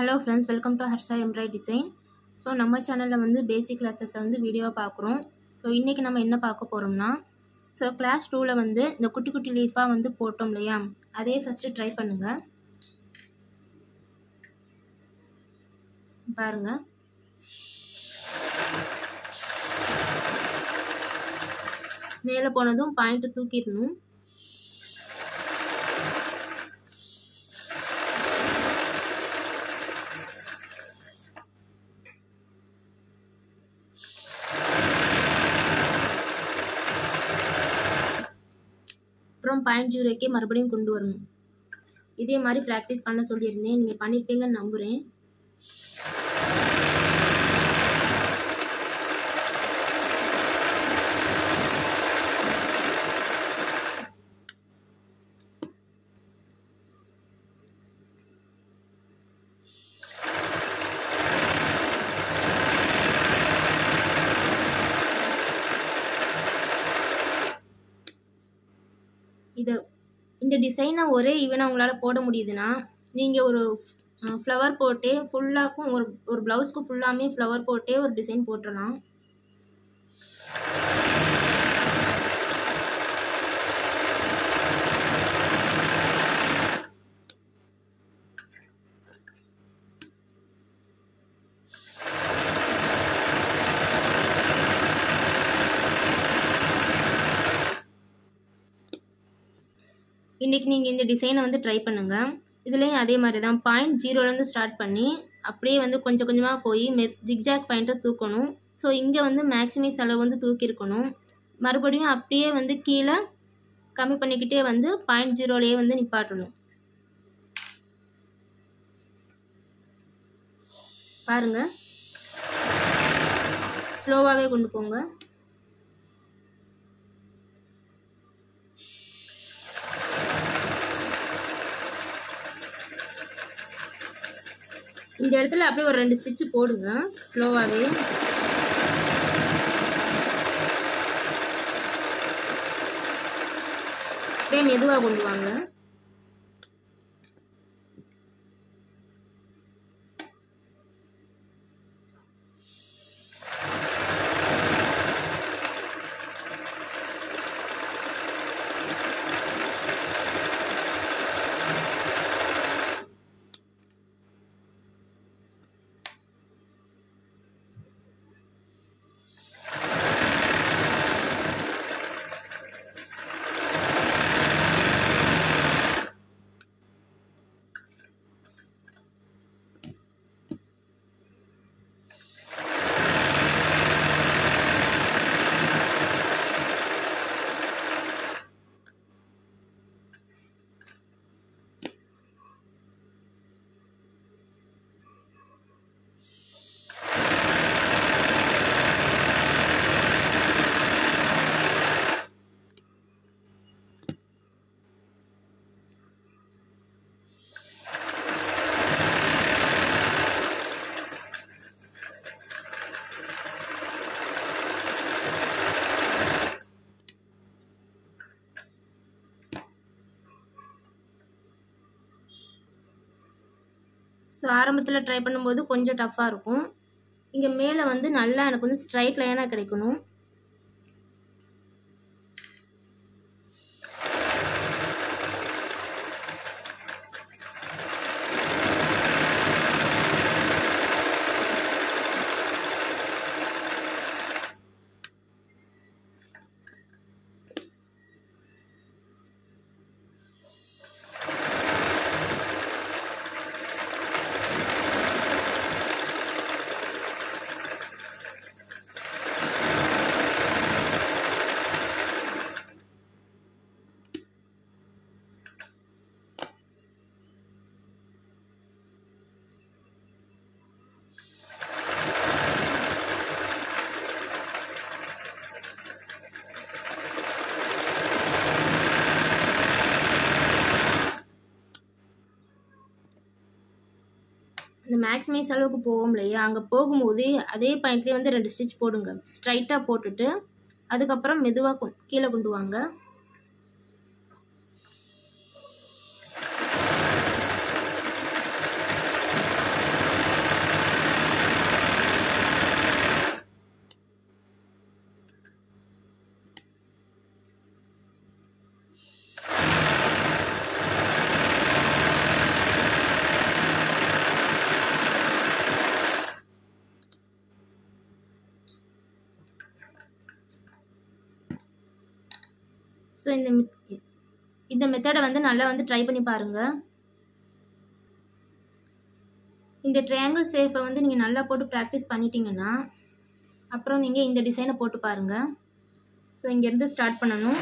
Hello friends welcome to Harsha embroid design so நம்ம சேனலில் வந்து பேசிக் கிளாஸஸை வந்து வீடியோவாக பார்க்குறோம் ஸோ இன்றைக்கி நம்ம என்ன பார்க்க போகிறோம்னா ஸோ கிளாஸ் டூவில் வந்து இந்த குட்டி குட்டி லீஃபாக வந்து போட்டோம் இல்லையா? அதே ஃபஸ்ட்டு ட்ரை பண்ணுங்கள் பாருங்கள் மேலே போனதும் பாயிண்ட்டு தூக்கிடணும். அப்புறம் பாயிண்ட் ஜீரோக்கே மறுபடியும் கொண்டு வரணும். இதே மாதிரி ப்ராக்டிஸ் பண்ண சொல்லியிருந்தேன். நீங்கள் பண்ணியிருப்பீங்கன்னு நம்புகிறேன் இதை இந்த டிசைனை ஒரே ஈவனாக உங்களால் போட முடியுதுன்னா நீங்கள் ஒரு ஃப்ளவர் போட்டே ஃபுல்லாக்கும் ஒரு ஒரு ப்ளவுஸ்க்கு ஃபுல்லாமே ஃப்ளவர் போட்டே ஒரு டிசைன் போட்டுடலாம் இன்றைக்கி நீங்கள் இந்த டிசைனை வந்து ட்ரை பண்ணுங்கள் இதுலேயும் அதே மாதிரி தான் பாயிண்ட் ஜீரோலேருந்து ஸ்டார்ட் பண்ணி அப்படியே வந்து கொஞ்சம் கொஞ்சமாக போய் மெ ஜிக்ஜாக் பாயிண்ட்டை தூக்கணும். ஸோ இங்கே வந்து மேக்ஸிமைஸ் அளவு வந்து தூக்கியிருக்கணும். மறுபடியும் அப்படியே வந்து கீழே கம்மி பண்ணிக்கிட்டே வந்து பாயிண்ட் ஜீரோலேயே வந்து நிப்பாட்டணும். பாருங்கள் ஸ்லோவாகவே கொண்டு போங்க. இந்த இடத்துல அப்படியே ஒரு ரெண்டு ஸ்டிச்சு போடுங்க ஸ்லோவாகவே அப்படியே மெதுவாக கொண்டு வாங்க? ஸோ ஆரம்பத்தில் ட்ரை பண்ணும்போது கொஞ்சம் டஃப்பாக இருக்கும். இங்கே மேலே வந்து நல்லா எனக்கு வந்து ஸ்ட்ரைட் லைனாக கிடைக்கணும் இந்த மேக்ஸிமைஸ் அளவுக்கு போகும் இல்லையா? அங்கே போகும்போது அதே பாயிண்ட்லேயே வந்து ரெண்டு ஸ்டிச் போடுங்க. ஸ்ட்ரைட்டாக போட்டுட்டு அதுக்கப்புறம் மெதுவாக கீழே கொண்டு வாங்க. ஸோ இந்த இந்த மெத்தடை வந்து நல்லா வந்து ட்ரை பண்ணி பாருங்கள் இந்த ட்ரையாங்கிள் சேஃபை வந்து நீங்கள் நல்லா போட்டு ப்ராக்டிஸ் பண்ணிட்டீங்கன்னா அப்புறம் நீங்கள் இந்த டிசைனை போட்டு பாருங்கள் ஸோ இங்கேருந்து ஸ்டார்ட் பண்ணணும்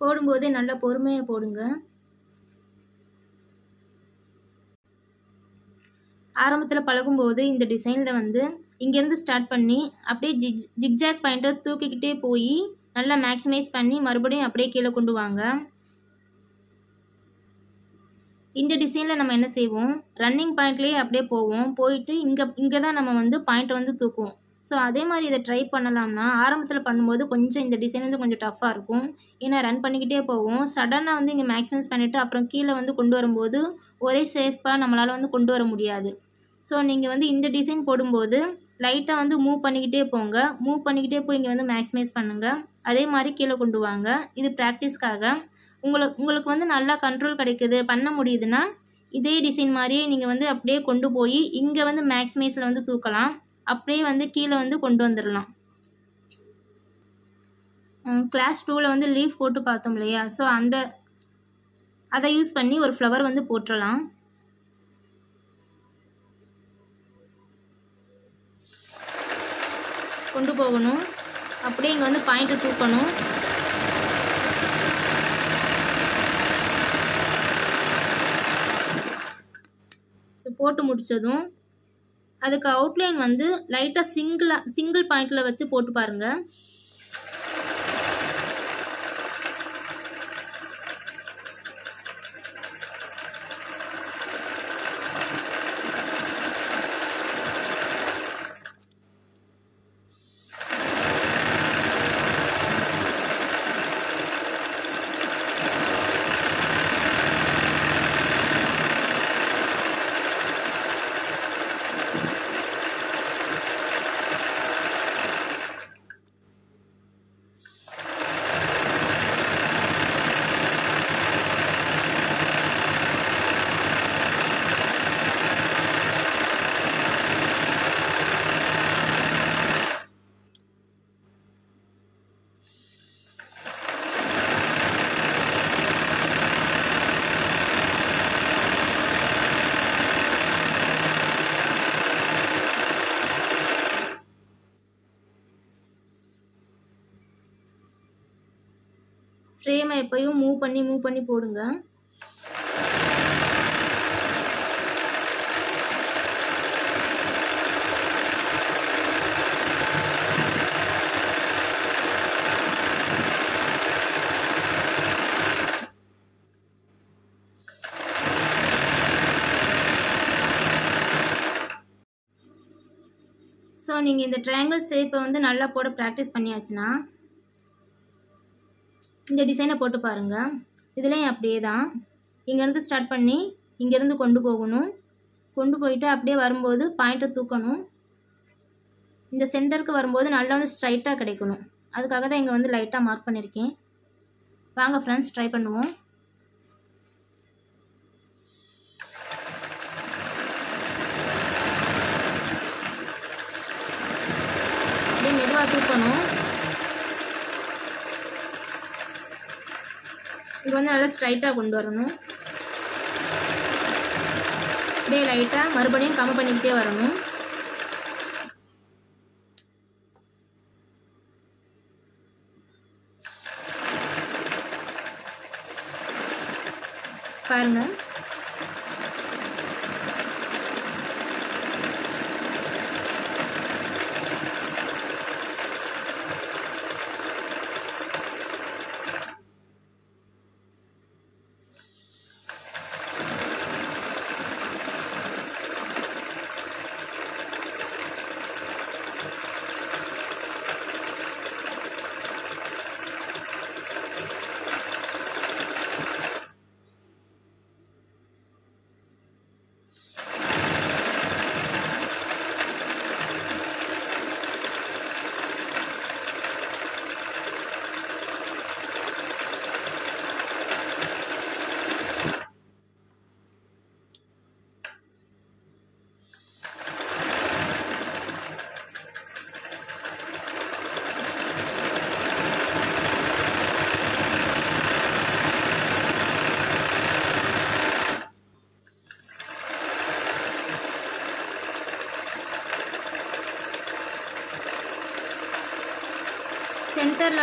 போடும்போதே நல்லா பொறுமையாக போடுங்க. ஆரம்பத்தில் பழகும்போது இந்த டிசைனில் வந்து இங்கேருந்து ஸ்டார்ட் பண்ணி அப்படியே ஜிக் ஜிக்ஜாக் பாயிண்ட்டை தூக்கிக்கிட்டே போய் நல்லா மேக்ஸிமைஸ் பண்ணி மறுபடியும் அப்படியே கீழே கொண்டு வாங்க. இந்த டிசைனில் நம்ம என்ன செய்வோம்? ரன்னிங் பாயிண்ட்லேயே அப்படியே போவோம். போயிட்டு இங்கே இங்கே தான் நம்ம வந்து பாயிண்ட்டை வந்து தூக்குவோம். ஸோ அதே மாதிரி இதை ட்ரை பண்ணலாம்னா ஆரம்பத்தில் பண்ணும்போது கொஞ்சம் இந்த டிசைன் வந்து கொஞ்சம் டஃப்பாக இருக்கும். ஏன்னா ரன் பண்ணிக்கிட்டே போவோம். சடனாக வந்து இங்கே மேக்ஸிமைஸ் பண்ணிவிட்டு அப்புறம் கீழே வந்து கொண்டு வரும்போது ஒரே சேஃபாக நம்மளால் வந்து கொண்டு வர முடியாது. ஸோ நீங்கள் வந்து இந்த டிசைன் போடும்போது லைட்டாக வந்து மூவ் பண்ணிக்கிட்டே போங்க. மூவ் பண்ணிக்கிட்டே போய் இங்கே வந்து மேக்ஸிமைஸ் பண்ணுங்கள் அதே மாதிரி கீழே கொண்டு வாங்க. இது ப்ராக்டிஸ்க்காக உங்களுக்கு உங்களுக்கு வந்து நல்லா கண்ட்ரோல் கிடைக்குது பண்ண முடியுதுன்னா இதே டிசைன் மாதிரியே நீங்கள் வந்து அப்படியே கொண்டு போய் இங்கே வந்து மேக்ஸிமைஸில் வந்து தூக்கலாம். அப்படியே வந்து கீழே வந்து கொண்டு வந்துடலாம். கிளாஸ் டூவில் வந்து லீஃப் போட்டு பார்த்தோம் இல்லையா? ஸோ அந்த அதை யூஸ் பண்ணி ஒரு ஃப்ளவர் வந்து போட்டுடலாம் கொண்டு போகணும். அப்படியே இங்கே வந்து பாயிண்ட்டு தூக்கணும். ஸோ போட்டு முடித்ததும் அதுக்கு அவுட்லைன் வந்து லைட்டாக சிங்கிளாக சிங்கிள் பாயிண்டில் வச்சு போட்டு பாருங்கள் எப்பயும் மூவ் பண்ணி மூவ் பண்ணி போடுங்க. ஸோ நீங்கள் இந்த ட்ரையாங்கிள் ஷேப்பை வந்து நல்லா போட ப்ராக்டிஸ் பண்ணியாச்சுன்னா இந்த டிசைனை போட்டு பாருங்கள் இதுலேயும் அப்படியே தான் இங்கேருந்து ஸ்டார்ட் பண்ணி இங்கேருந்து கொண்டு போகணும். கொண்டு போயிட்டு அப்படியே வரும்போது பாயிண்ட்டை தூக்கணும். இந்த சென்டருக்கு வரும்போது நல்லா வந்து ஸ்ட்ரைட்டாக கிடைக்கணும். அதுக்காக தான் இங்கே வந்து லைட்டாக மார்க் பண்ணியிருக்கேன் வாங்க ஃப்ரெண்ட்ஸ் ட்ரை பண்ணுவோம். அப்படியே மெதுவாக தூக்கணும். வந்து நல்லா ஸ்ட்ரைட்டாக கொண்டு வரணும். அப்படியே லைட்டாக மறுபடியும் கம்மி பண்ணிக்கிட்டே வரணும். பாருங்கள்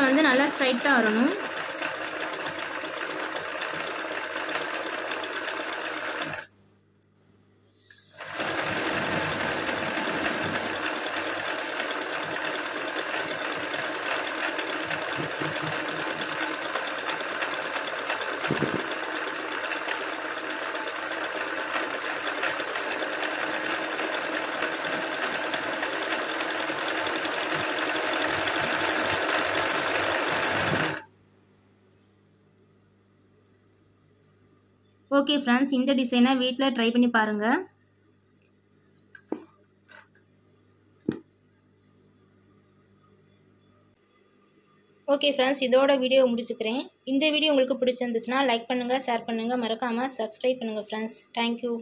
வந்து நல்லா ஸ்ட்ரைட்டாக வரணும். ஓகே ஃப்ரெண்ட்ஸ் இந்த டிசைனை வீட்டில் ட்ரை பண்ணி பாருங்கள் ஓகே ஃப்ரெண்ட்ஸ் இதோட வீடியோ முடிச்சுக்கிறேன். இந்த வீடியோ உங்களுக்கு பிடிச்சிருந்துச்சுன்னா லைக் பண்ணுங்கள் ஷேர் பண்ணுங்கள் மறக்காமல் சப்ஸ்கிரைப் பண்ணுங்கள் ஃப்ரெண்ட்ஸ் தேங்க்யூ